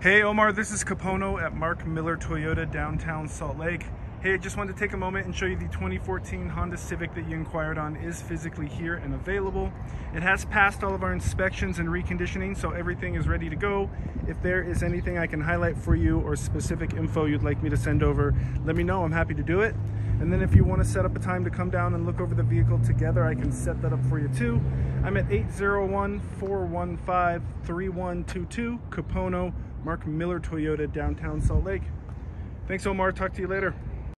Hey Omar, this is Kupono at Mark Miller Toyota downtown Salt Lake. Hey, I just wanted to take a moment and show you the 2014 Honda Civic that you inquired on is physically here and available. It has passed all of our inspections and reconditioning, so everything is ready to go. If there is anything I can highlight for you or specific info you'd like me to send over, let me know, I'm happy to do it. And then if you want to set up a time to come down and look over the vehicle together, I can set that up for you too. I'm at 801-415-3122, Kupono, Mark Miller Toyota, downtown Salt Lake. Thanks, Omar. Talk to you later.